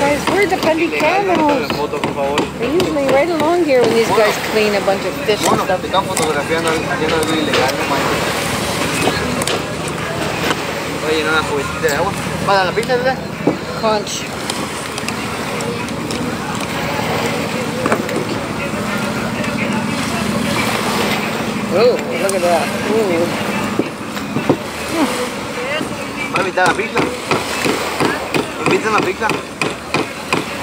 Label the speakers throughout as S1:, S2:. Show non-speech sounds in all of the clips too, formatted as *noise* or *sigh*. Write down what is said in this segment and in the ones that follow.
S1: guys, where are the pelicanos?
S2: foto.
S1: They're usually right along here when these guys clean a bunch of fish and
S2: Bueno,
S1: stuff.
S2: te están fotografiando haciendo algo ilegal, no manches. Voy a llenar una cubetita de agua. ¿Para la pizza, verdad?
S1: Conch. Oh, look at that. Ooh.
S2: ¿Va a invitar a la pizza? ¿Invitan a la pizza?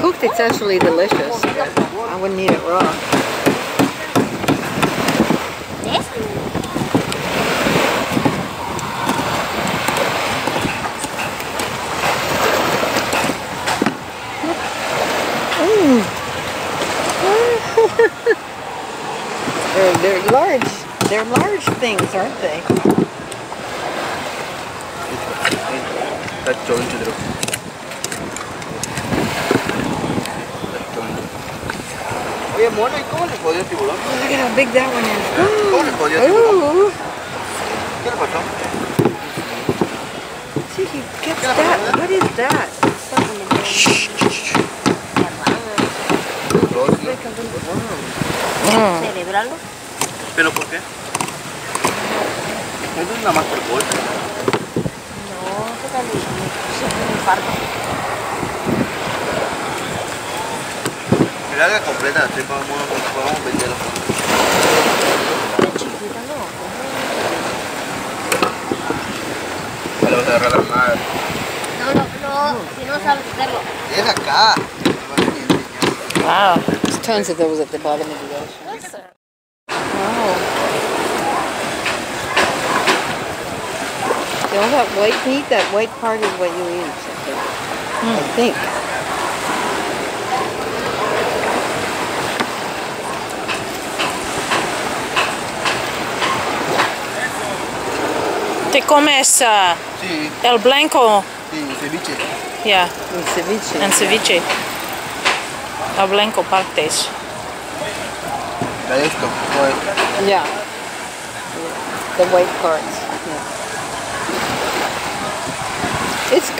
S1: Cooked, it's actually delicious. I wouldn't eat it raw.
S3: ¿Ves? *laughs*
S1: They're, they're large. They're large things, aren't they?
S2: Oye, Mona, ¿y cómo le jodió el tiburón?
S1: Look at how big that one is.
S2: ¿Cómo le jodió el tiburón?
S1: Ooh.
S2: ¿Qué le pasó?
S1: See, he gets that. What is that?
S3: ¿Celebrarlo?
S2: ¿Pero por qué? Eso es nada más por golpe.
S3: No, ¿qué tal? Un infarto.
S2: Mira la completa, así podemos, podemos venderla.
S3: La chiquita no.
S2: Vale, vas a agarrar la madre.
S3: No, no, no. Si no sabes hacerlo.
S2: Es acá.
S1: Wow. There's tons of those at the bottom of the ocean. Wow. See, all that white meat, that white part is what you eat. I think. Hmm.
S4: Te comes uh,
S2: Sí,
S4: el blanco,
S2: sí, ceviche.
S4: yeah,
S1: And ceviche.
S4: en ceviche. El blanco partes.
S2: De esto. Pues,
S1: Yeah. The white parts. Yeah. It's good.